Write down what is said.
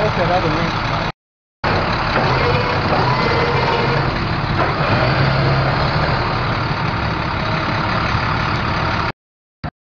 alteradamente.